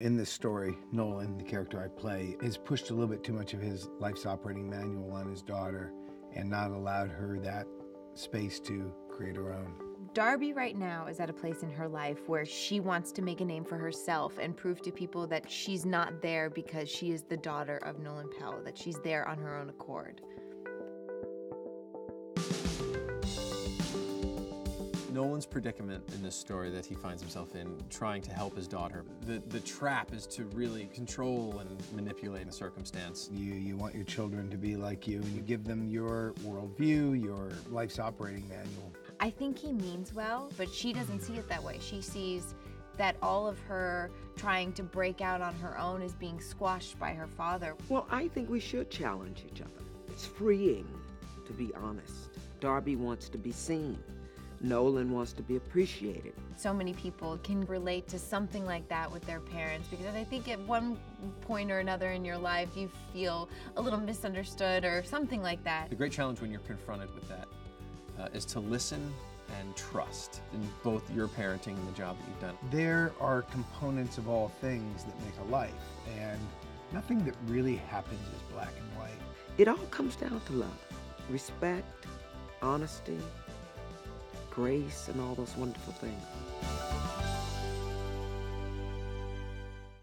In this story, Nolan, the character I play, has pushed a little bit too much of his life's operating manual on his daughter and not allowed her that space to create her own. Darby right now is at a place in her life where she wants to make a name for herself and prove to people that she's not there because she is the daughter of Nolan Powell, that she's there on her own accord. Nolan's predicament in this story that he finds himself in, trying to help his daughter, the, the trap is to really control and manipulate a circumstance. You, you want your children to be like you, and you give them your worldview, your life's operating manual. I think he means well, but she doesn't see it that way. She sees that all of her trying to break out on her own is being squashed by her father. Well, I think we should challenge each other. It's freeing to be honest. Darby wants to be seen. Nolan wants to be appreciated. So many people can relate to something like that with their parents because I think at one point or another in your life you feel a little misunderstood or something like that. The great challenge when you're confronted with that uh, is to listen and trust in both your parenting and the job that you've done. There are components of all things that make a life, and nothing that really happens is black and white. It all comes down to love, respect, honesty, grace, and all those wonderful things.